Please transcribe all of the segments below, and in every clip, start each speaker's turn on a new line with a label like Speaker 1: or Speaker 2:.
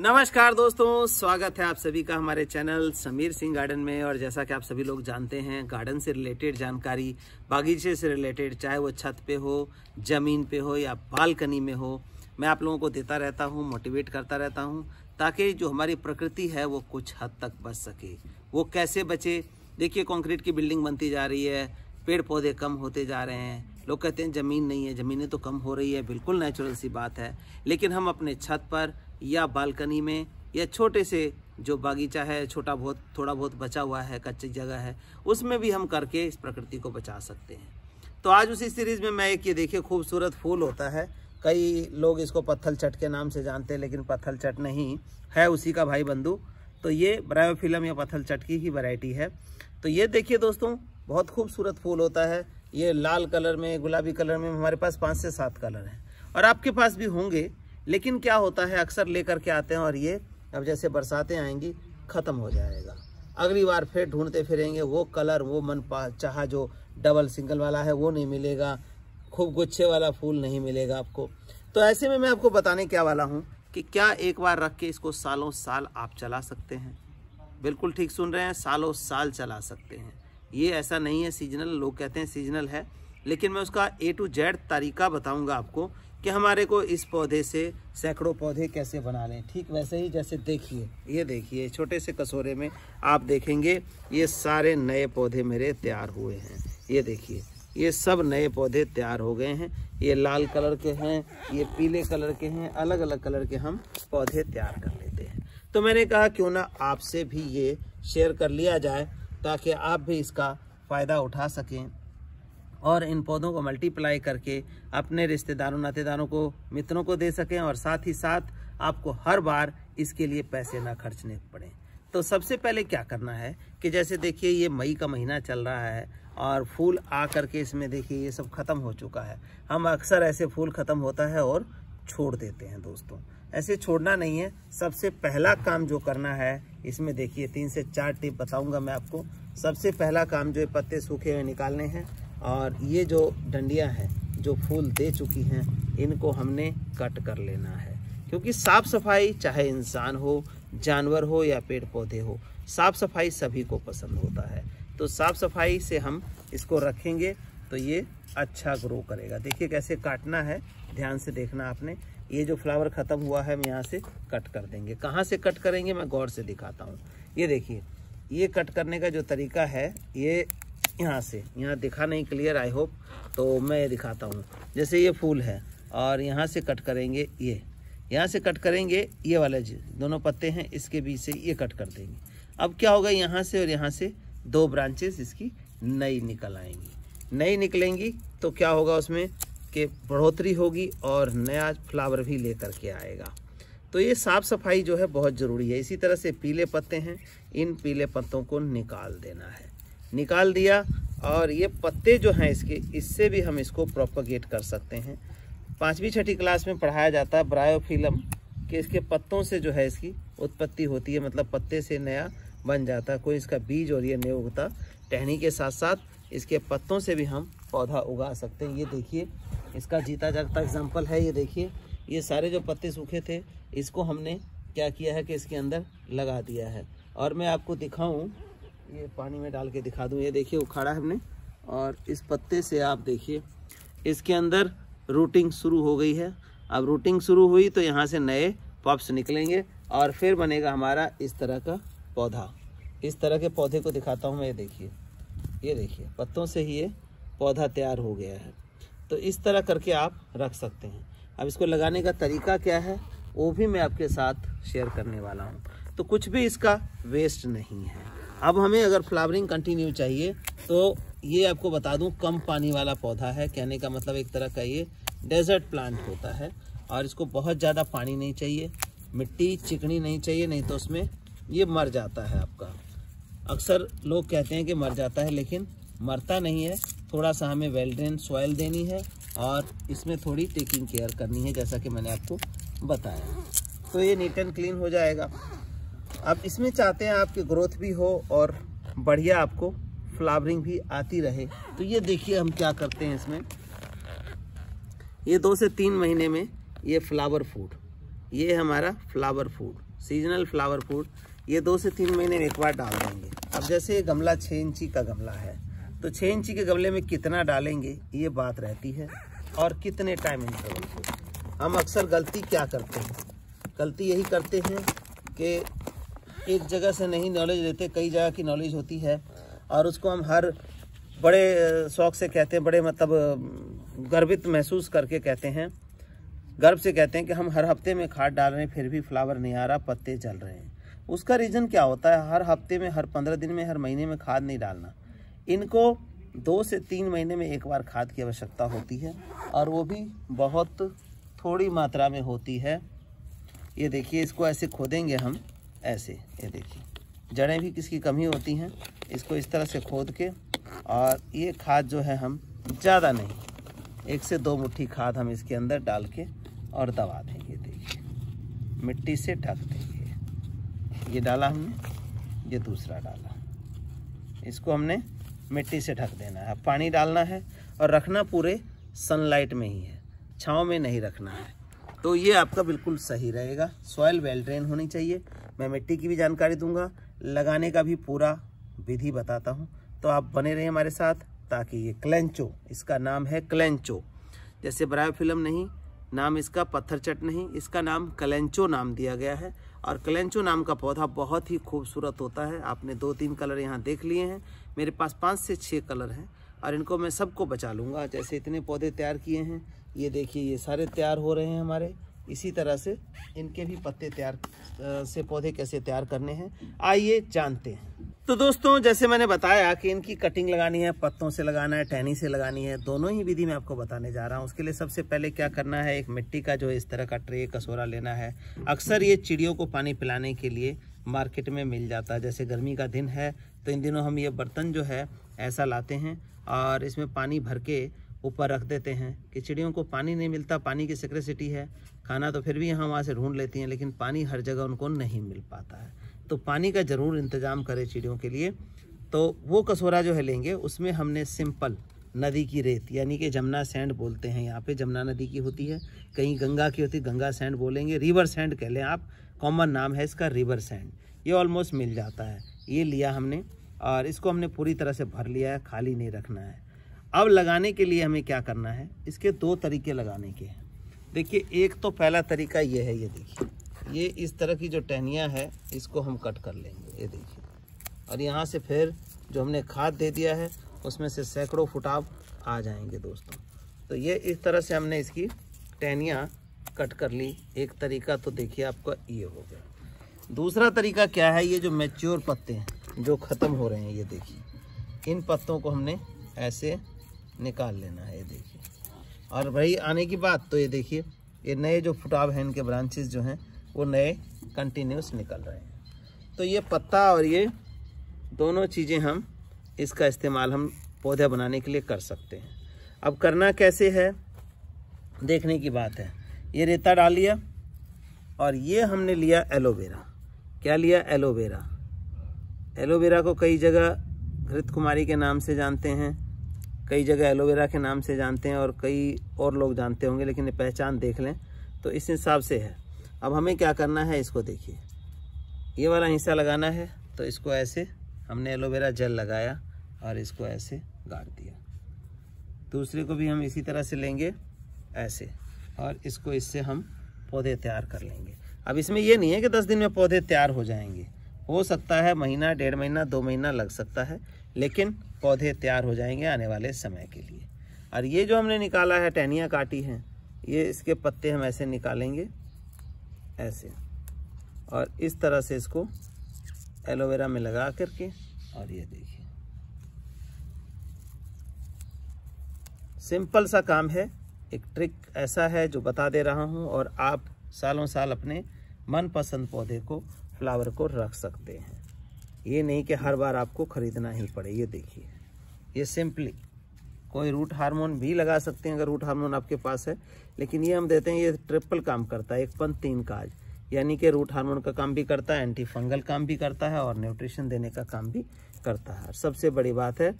Speaker 1: नमस्कार दोस्तों, स्वागत है आप सभी का हमारे चैनल समीर सिंह गार्डन में। और जैसा कि आप सभी लोग जानते हैं, गार्डन से रिलेटेड जानकारी, बागीचे से रिलेटेड, चाहे वो छत पे हो, ज़मीन पे हो या बालकनी में हो, मैं आप लोगों को देता रहता हूँ मोटिवेट करता रहता हूँ, ताकि जो हमारी प्रकृति है वो कुछ हद तक बच सके। वो कैसे बचे? देखिए कॉन्क्रीट की बिल्डिंग बनती जा रही है पेड़ पौधे कम होते जा रहे हैं। लोग कहते हैं, ज़मीन नहीं है, ज़मीनें तो कम हो रही है। बिल्कुल नेचुरल सी बात है। लेकिन हम अपने छत पर या बालकनी में, या छोटे से जो बागीचा है, छोटा बहुत, थोड़ा बहुत बचा हुआ है, कच्ची जगह है, उसमें भी हम करके इस प्रकृति को बचा सकते हैं। तो आज उसी सीरीज़ में मैं एक ये देखिए, खूबसूरत फूल होता है। कई लोग इसको पत्थल चट के नाम से जानते हैं, लेकिन पत्थल चट नहीं है उसी का भाई बंधु। तो ये ब्रायोफिलम या पत्थल चट की ही वैरायटी है। तो ये देखिए दोस्तों, बहुत खूबसूरत फूल होता है। ये लाल कलर में, गुलाबी कलर में हमारे पास पाँच से सात कलर हैं। और आपके पास भी होंगे लेकिन क्या होता है, अक्सर लेकर के आते हैं और ये अब जैसे बरसातें आएँगी, ख़त्म हो जाएगा। अगली बार फिर ढूंढते फिरेंगे, वो कलर, वो मन चाह जो डबल सिंगल वाला है, वो नहीं मिलेगा। खूब गुच्छे वाला फूल नहीं मिलेगा आपको। तो ऐसे में मैं आपको बताने क्या वाला हूँ कि क्या एक बार रख के इसको सालों साल आप चला सकते हैं। बिल्कुल ठीक सुन रहे हैं, सालों साल चला सकते हैं। ये ऐसा नहीं है, सीजनल, लोग कहते हैं सीजनल है। लेकिन मैं उसका ए टू जेड तरीका बताऊँगा आपको कि हमारे को इस पौधे से सैकड़ों पौधे कैसे बना लें। ठीक वैसे ही जैसे देखिए, ये देखिए, छोटे से कसोरे में आप देखेंगे, ये सारे नए पौधे मेरे तैयार हुए हैं। ये देखिए, ये सब नए पौधे तैयार हो गए हैं। ये लाल कलर के हैं, ये पीले कलर के हैं अलग अलग कलर के हम पौधे तैयार कर लेते हैं। तो मैंने कहा, क्यों ना आपसे भी ये शेयर कर लिया जाए, ताकि आप भी इसका फ़ायदा उठा सकें। और इन पौधों को मल्टीप्लाई करके अपने रिश्तेदारों, नातेदारों को, मित्रों को दे सकें और साथ ही साथ आपको हर बार इसके लिए पैसे ना खर्चने पड़े। तो सबसे पहले क्या करना है कि जैसे देखिए ये मई का महीना चल रहा है और फूल आ करके इसमें देखिए ये सब ख़त्म हो चुका है। हम अक्सर ऐसे फूल ख़त्म होता है और छोड़ देते हैं दोस्तों। ऐसे छोड़ना नहीं है। सबसे पहला काम जो करना है, इसमें देखिए तीन से चार टिप बताऊँगा मैं आपको। सबसे पहला काम जो पत्ते सूखे हुए निकालने हैं और ये जो डंडियाँ हैं, जो फूल दे चुकी हैं, इनको हमने कट कर लेना है। क्योंकि साफ़ सफ़ाई चाहे इंसान हो, जानवर हो या पेड़ पौधे हो, साफ़ सफ़ाई सभी को पसंद होता है। तो साफ़ सफ़ाई से हम इसको रखेंगे तो ये अच्छा ग्रो करेगा। देखिए कैसे काटना है, ध्यान से देखना आपने। ये जो फ्लावर ख़त्म हुआ है, हम यहाँ से कट कर देंगे। कहाँ से कट करेंगे, मैं गौर से दिखाता हूँ। ये देखिए, ये कट करने का जो तरीका है, ये यहाँ से। यहाँ दिखा नहीं क्लियर आई होप तो मैं दिखाता हूँ। जैसे ये फूल है, और यहाँ से कट करेंगे ये। यहाँ से कट करेंगे ये वाले दोनों पत्ते हैं, इसके बीच से ये कट कर देंगे। अब क्या होगा यहाँ से और यहाँ से? दो ब्रांचेस इसकी नई निकल आएँगी। नई निकलेंगी तो क्या होगा उसमें? कि बढ़ोतरी होगी और नया फ्लावर भी लेकर के आएगा। तो ये साफ़ सफ़ाई जो है बहुत ज़रूरी है। इसी तरह से पीले पत्ते हैं, इन पीले पत्तों को निकाल देना है। निकाल दिया और ये पत्ते जो हैं इसके, इससे भी हम इसको प्रोपगेट कर सकते हैं। पाँचवीं, छठी क्लास में पढ़ाया जाता है ब्रायोफिलम कि इसके पत्तों से जो है इसकी उत्पत्ति होती है मतलब पत्ते से नया बन जाता है। कोई इसका बीज और ये नहीं उगता। टहनी के साथ साथ इसके पत्तों से भी हम पौधा उगा सकते हैं। ये देखिए, इसका जीता जागता एग्ज़ाम्पल है। ये देखिए, ये सारे जो पत्ते सूखे थे, इसको हमने क्या किया है कि इसके अंदर लगा दिया है। और मैं आपको दिखाऊँ ये पानी में डाल के दिखा दूँ। ये देखिए, उखाड़ा है हमने। और इस पत्ते से आप देखिए, इसके अंदर रूटिंग शुरू हो गई है। अब रूटिंग शुरू हुई तो यहाँ से नए पप्स निकलेंगे और फिर बनेगा हमारा इस तरह का पौधा। इस तरह के पौधे को दिखाता हूँ मैं ये देखिए। ये देखिए, पत्तों से ही ये पौधा तैयार हो गया है। तो इस तरह करके आप रख सकते हैं। अब इसको लगाने का तरीका क्या है, वो भी मैं आपके साथ शेयर करने वाला हूँ। तो कुछ भी इसका वेस्ट नहीं है। अब हमें अगर फ्लावरिंग कंटिन्यू चाहिए तो ये आपको बता दूँ, कम पानी वाला पौधा है। कहने का मतलब एक तरह का ये डेजर्ट प्लांट होता है और इसको बहुत ज़्यादा पानी नहीं चाहिए, मिट्टी चिकनी नहीं चाहिए, नहीं तो उसमें ये मर जाता है आपका। अक्सर लोग कहते हैं कि मर जाता है, लेकिन मरता नहीं है। थोड़ा सा हमें वेल ड्रेन सॉइल देनी है और इसमें थोड़ी टेकिंग केयर करनी है, जैसा कि मैंने आपको बताया। तो ये नीट एंड क्लीन हो जाएगा। अब इसमें चाहते हैं आपकी ग्रोथ भी हो और बढ़िया आपको फ्लावरिंग भी आती रहे। तो ये देखिए हम क्या करते हैं इसमें। ये दो से तीन महीने में ये फ्लावर फ़ूड ये हमारा flower food seasonal flower food ये दो से तीन महीने में एक बार डाल देंगे। अब जैसे ये गमला छः इंची का गमला है तो छः इंची के गमले में कितना डालेंगे, ये बात रहती है। और कितने टाइम इंटरवल पे हम अक्सर गलती क्या करते हैं? गलती यही करते हैं कि एक जगह से नहीं नॉलेज लेते, कई जगह की नॉलेज होती है। और उसको हम हर बड़े शौक से कहते हैं, बड़े मतलब गर्वित महसूस करके कहते हैं। गर्व से कहते हैं कि हम हर हफ़्ते में खाद डाल रहे हैं, फिर भी फ्लावर नहीं आ रहा, पत्ते जल रहे हैं। उसका रीज़न क्या होता है? हर हफ़्ते में, हर पंद्रह दिन में, हर महीने में खाद नहीं डालना। इनको दो से तीन महीने में एक बार खाद की आवश्यकता होती है, और वो भी बहुत थोड़ी मात्रा में होती है। ये देखिए, इसको ऐसे खोदेंगे हम। ऐसे, ये देखिए। जड़ें भी किसकी कमी होती हैं, इसको इस तरह से खोद के, और ये खाद जो है हम, ज़्यादा नहीं, एक से दो मुट्ठी खाद हम इसके अंदर डाल के और दबा देंगे, देखिए। मिट्टी से ढक देंगे। ये डाला हमने, ये दूसरा डाला। इसको हमने मिट्टी से ढक देना है। पानी डालना है और रखना पूरे सनलाइट में ही है, छाँव में नहीं रखना है। तो ये आपका बिल्कुल सही रहेगा। सॉयल वेल ड्रेन होनी चाहिए। मैं मिट्टी की भी जानकारी दूँगा, लगाने का भी पूरा विधि बताता हूँ। तो आप बने रहे हमारे साथ, ताकि ये क्लेंचो, इसका नाम है क्लेंचो। जैसे बराय फ़िल्म नहीं, नाम इसका पत्थर चट नहीं, इसका नाम कलेंचो नाम दिया गया है। और कलेंचो नाम का पौधा बहुत ही खूबसूरत होता है। आपने दो तीन कलर यहाँ देख लिए हैं। मेरे पास पाँच से छः कलर हैं, और इनको मैं सबको बचा लूँगा। जैसे इतने पौधे तैयार किए हैं, ये देखिए, ये सारे तैयार हो रहे हैं हमारे। इसी तरह से इनके भी पत्ते तैयार से पौधे कैसे तैयार करने हैं, आइए जानते हैं। तो दोस्तों, जैसे मैंने बताया कि इनकी कटिंग लगानी है, पत्तों से लगाना है, टहनी से लगानी है, दोनों ही विधि मैं आपको बताने जा रहा हूँ। उसके लिए सबसे पहले क्या करना है, एक मिट्टी का जो इस तरह का ट्रे, कसोरा लेना है। अक्सर ये चिड़ियों को पानी पिलाने के लिए मार्केट में मिल जाता है। जैसे गर्मी का दिन है तो इन दिनों हम ये बर्तन जो है, ऐसा लाते हैं और इसमें पानी भर के ऊपर रख देते हैं। कि चिड़ियों को पानी नहीं मिलता, पानी की सिक्रेसिटी है। खाना तो फिर भी यहाँ वहाँ से ढूंढ लेती हैं, लेकिन पानी हर जगह उनको नहीं मिल पाता है। तो पानी का ज़रूर इंतज़ाम करें चिड़ियों के लिए। तो वो कसोरा जो है लेंगे, उसमें हमने सिंपल नदी की रेत, यानी कि जमुना सैंड बोलते हैं। यहाँ पे जमुना नदी की होती है, कहीं गंगा की होती है गंगा सैंड बोलेंगे। रिवर सैंड कह लें आप कॉमन नाम है इसका रिवर सैंड। ये ऑलमोस्ट मिल जाता है। ये लिया हमने, और इसको हमने पूरी तरह से भर लिया है, खाली नहीं रखना है। अब लगाने के लिए हमें क्या करना है? इसके दो तरीके लगाने के हैं। देखिए, एक तो पहला तरीका ये है, ये देखिए। ये इस तरह की जो टहनियाँ है, इसको हम कट कर लेंगे, ये देखिए। और यहाँ से फिर जो हमने खाद दे दिया है, उसमें से सैकड़ों फुटाव आ जाएँगे दोस्तों। तो ये इस तरह से हमने इसकी टहनियाँ कट कर ली। एक तरीका तो देखिए आपका ये हो गया। दूसरा तरीका क्या है? ये जो मेच्योर पत्ते हैं, जो ख़त्म हो रहे हैं, ये देखिए। इन पत्तों को हमने ऐसे निकाल लेना है, ये देखिए। और भाई आने की बात तो ये देखिए, ये नए जो फुटाव हैं, इनके ब्रांचेस जो हैं, वो नए कंटिन्यूस निकल रहे हैं। तो ये पत्ता और ये दोनों चीज़ें हम इसका इस्तेमाल हम पौधा बनाने के लिए कर सकते हैं। अब करना कैसे है, देखने की बात है। ये रेता डाल लिया, और ये हमने लिया एलोवेरा क्या लिया? एलोवेरा एलोवेरा को कई जगह घृत कुमारी के नाम से जानते हैं। कई जगह एलोवेरा के नाम से जानते हैं और कई और लोग जानते होंगे, लेकिन पहचान देख लें तो इस हिसाब से है। अब हमें क्या करना है, इसको देखिए। ये वाला हिस्सा लगाना है तो इसको ऐसे, हमने एलोवेरा जेल लगाया और इसको ऐसे गाड़ दिया। दूसरे को भी हम इसी तरह से लेंगे, ऐसे, और इसको इससे हम पौधे तैयार कर लेंगे। अब इसमें यह नहीं है कि दस दिन में पौधे तैयार हो जाएँगे। हो सकता है महीना, डेढ़ महीना, दो महीना लग सकता है लेकिन पौधे तैयार हो जाएँगे आने वाले समय के लिए। और ये जो हमने निकाला है, टहनियाँ काटी हैं, ये इसके पत्ते हम ऐसे निकालेंगे, ऐसे। और इस तरह से इसको एलोवेरा में लगा करके, और ये देखिए। सिंपल सा काम है, एक ट्रिक ऐसा है जो बता दे रहा हूँ, और आप सालों साल अपने मनपसंद पौधे को, फ्लावर को रख सकते हैं। ये नहीं कि हर बार आपको ख़रीदना ही पड़े, ये देखिए। ये सिंपली कोई रूट हार्मोन भी लगा सकते हैं अगर रूट हार्मोन आपके पास है, लेकिन ये हम देते हैं, ये ट्रिपल काम करता है, एक पन तीन काज। यानी कि रूट हार्मोन का काम भी करता है एंटी फंगल काम भी करता है और न्यूट्रिशन देने का काम भी करता है। सबसे बड़ी बात है,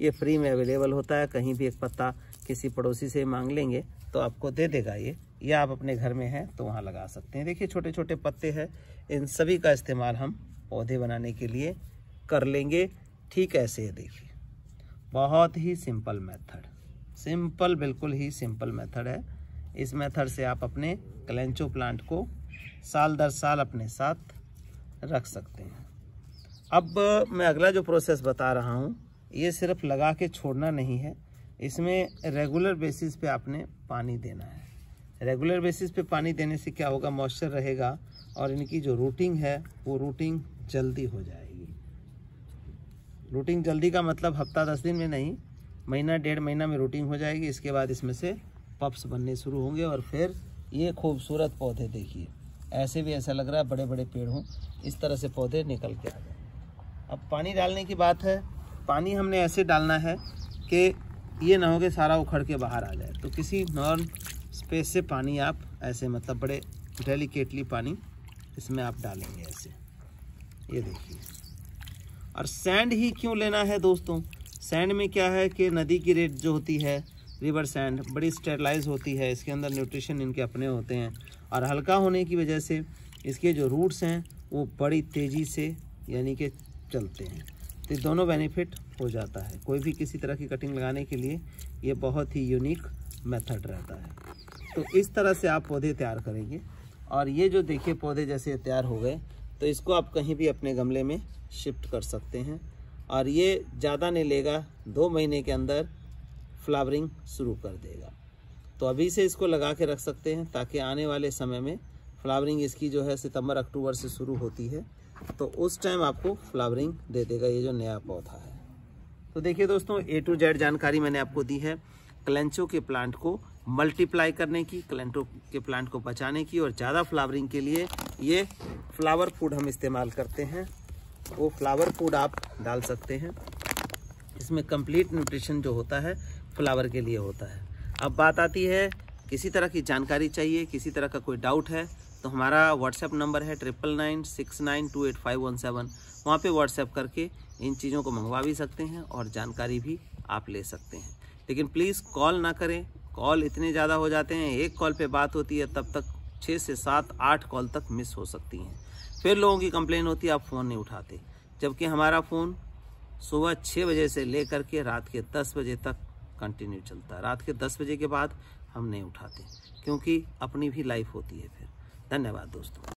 Speaker 1: ये फ्री में अवेलेबल होता है, कहीं भी एक पत्ता किसी पड़ोसी से मांग लेंगे तो आपको दे देगा ये, या आप अपने घर में हैं तो वहाँ लगा सकते हैं। देखिए छोटे छोटे पत्ते हैं, इन सभी का इस्तेमाल हम पौधे बनाने के लिए कर लेंगे। ठीक ऐसे है देखिए। बहुत ही सिंपल मेथड सिंपल बिल्कुल ही सिंपल मेथड है। इस मेथड से आप अपने कलेंचो प्लांट को साल दर साल अपने साथ रख सकते हैं। अब मैं अगला जो प्रोसेस बता रहा हूँ, ये सिर्फ़ लगा के छोड़ना नहीं है। इसमें रेगुलर बेसिस पे आपने पानी देना है। रेगुलर बेसिस पे पानी देने से क्या होगा? मॉइस्चर रहेगा और इनकी जो रूटिंग है, वो रूटिंग जल्दी हो जाएगी। रूटिंग जल्दी का मतलब हफ़्ता दस दिन में नहीं, महीना, डेढ़ महीना में रूटिंग हो जाएगी। इसके बाद इसमें से पप्स बनने शुरू होंगे और फिर ये खूबसूरत पौधे देखिए। ऐसे भी ऐसा लग रहा है बड़े बड़े पेड़ हों। इस तरह से पौधे निकल के आ जाए। अब पानी डालने की बात है। पानी हमने ऐसे डालना है कि ये ना हो कि सारा उखड़ के बाहर आ जाए। तो किसी नॉर्म स्पेस से पानी आप ऐसे मतलब बड़े डेलिकेटली पानी इसमें आप डालेंगे ऐसे। ये देखिए। और सैंड ही क्यों लेना है दोस्तों? सैंड में क्या है कि नदी की रेट जो होती है रिवर सैंड बड़ी स्टेरलाइज होती है, इसके अंदर न्यूट्रिशन इनके अपने होते हैं। और हल्का होने की वजह से इसके जो रूट्स हैं, वो बड़ी तेज़ी से यानी कि चलते हैं। तो दोनों बेनिफिट हो जाता है। कोई भी किसी तरह की कटिंग लगाने के लिए ये बहुत ही यूनिक मेथड रहता है। तो इस तरह से आप पौधे तैयार करेंगे। और ये जो देखिए, पौधे जैसे तैयार हो गए तो इसको आप कहीं भी अपने गमले में शिफ्ट कर सकते हैं। और ये ज़्यादा नहीं लेगा, दो महीने के अंदर फ्लावरिंग शुरू कर देगा। तो अभी से इसको लगा के रख सकते हैं ताकि आने वाले समय में फ्लावरिंग इसकी जो है सितंबर, अक्टूबर से शुरू होती है। तो उस टाइम आपको फ्लावरिंग दे देगा ये जो नया पौधा है। तो देखिए दोस्तों ए टू जेड जानकारी मैंने आपको दी है क्लेंचो के प्लांट को मल्टीप्लाई करने की, क्लेंटो के प्लांट को बचाने की और ज़्यादा फ्लावरिंग के लिए ये फ्लावर फ़ूड हम इस्तेमाल करते हैं। वो फ्लावर फ़ूड आप डाल सकते हैं। इसमें कंप्लीट न्यूट्रिशन जो होता है फ्लावर के लिए होता है। अब बात आती है, किसी तरह की जानकारी चाहिए, किसी तरह का कोई डाउट है तो हमारा व्हाट्सएप नंबर है triple nine six nine two eight five one seven वहाँ पर व्हाट्सएप करके इन चीज़ों को मंगवा भी सकते हैं और जानकारी भी आप ले सकते हैं। लेकिन प्लीज़ कॉल ना करें। कॉल इतने ज़्यादा हो जाते हैं, एक कॉल पे बात होती है, तब तक छः से सात, आठ कॉल तक मिस हो सकती हैं। फिर लोगों की कंप्लेन होती है, आप फ़ोन नहीं उठाते। जबकि हमारा फ़ोन सुबह छः बजे से लेकर के रात के दस बजे तक कंटिन्यू चलता है। रात के दस बजे के बाद हम नहीं उठाते, क्योंकि अपनी भी लाइफ होती है फिर। धन्यवाद दोस्तों।